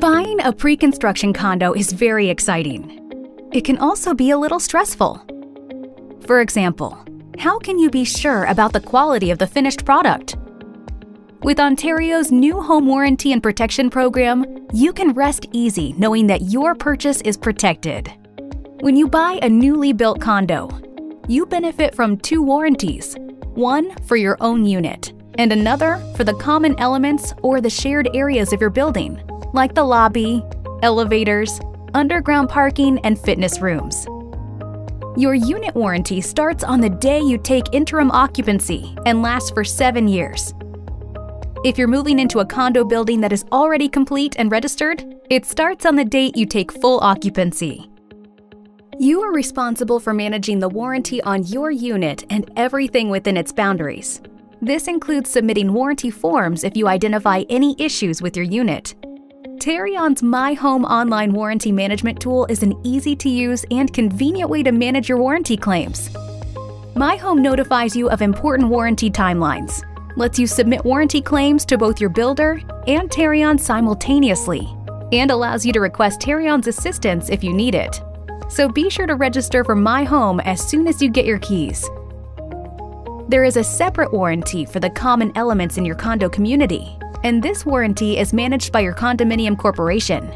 Buying a pre construction condo is very exciting. It can also be a little stressful. For example, how can you be sure about the quality of the finished product? With Ontario's new home warranty and protection program, you can rest easy knowing that your purchase is protected. When you buy a newly built condo, you benefit from two warranties one for your own unit, and another for the common elements or the shared areas of your building, like the lobby, elevators, underground parking, and fitness rooms. Your unit warranty starts on the day you take interim occupancy and lasts for seven years. If you're moving into a condo building that is already complete and registered, it starts on the date you take full occupancy. You are responsible for managing the warranty on your unit and everything within its boundaries. This includes submitting warranty forms if you identify any issues with your unit. Tarion's My Home online warranty management tool is an easy to use and convenient way to manage your warranty claims. My Home notifies you of important warranty timelines, lets you submit warranty claims to both your builder and Tarion simultaneously, and allows you to request Tarion's assistance if you need it. So be sure to register for My Home as soon as you get your keys. There is a separate warranty for the common elements in your condo community, and this warranty is managed by your condominium corporation.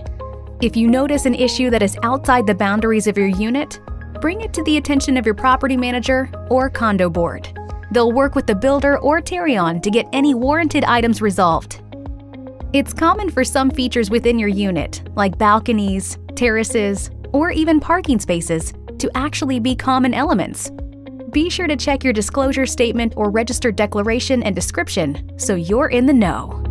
If you notice an issue that is outside the boundaries of your unit, bring it to the attention of your property manager or condo board. They'll work with the builder or Tarion to get any warranted items resolved. It's common for some features within your unit, like balconies, terraces, or even parking spaces, to actually be common elements. Be sure to check your disclosure statement or registered declaration and description so you're in the know.